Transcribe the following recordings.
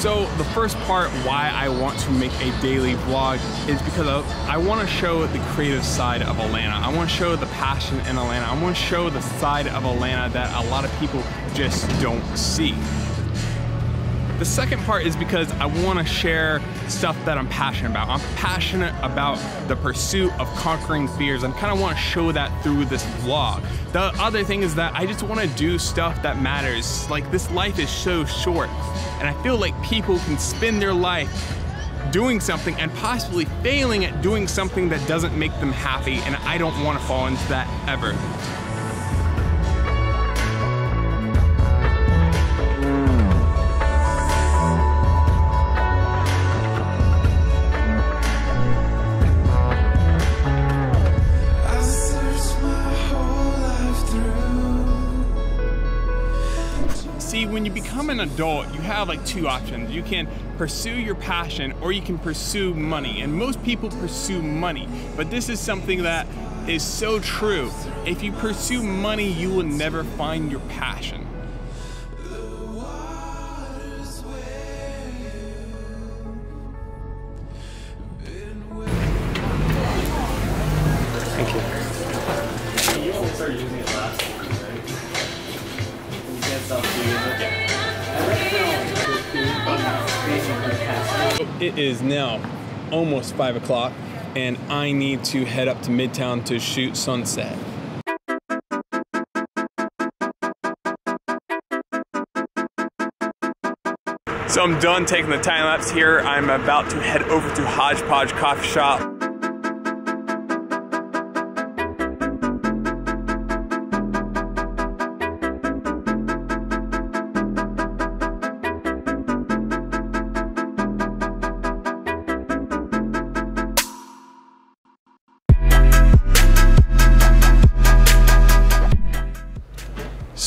So the first part why I want to make a daily vlog is because I, I want to show the creative side of Atlanta. I want to show the passion in Atlanta. I want to show the side of Atlanta that a lot of people just don't see. The second part is because I want to share stuff that I'm passionate about. I'm passionate about the pursuit of conquering fears and kind of want to show that through this vlog. The other thing is that I just want to do stuff that matters. Like this life is so short and I feel like people can spend their life doing something and possibly failing at doing something that doesn't make them happy and I don't want to fall into that ever. See, when you become an adult, you have like two options. You can pursue your passion or you can pursue money. And most people pursue money, but this is something that is so true. If you pursue money, you will never find your passion. Thank you. You using it last it. Is now almost five o'clock and I need to head up to Midtown to shoot sunset. So I'm done taking the time lapse here. I'm about to head over to Hodgepodge Coffee Shop.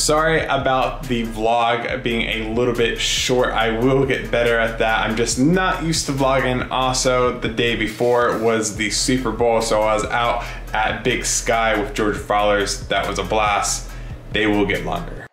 Sorry about the vlog being a little bit short. I will get better at that. I'm just not used to vlogging. Also, the day before was the Super Bowl, so I was out at Big Sky with Georgia Fowlers. That was a blast. They will get longer.